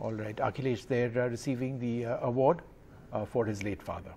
All right, Akhilesh, they're uh, receiving the uh, award uh, for his late father.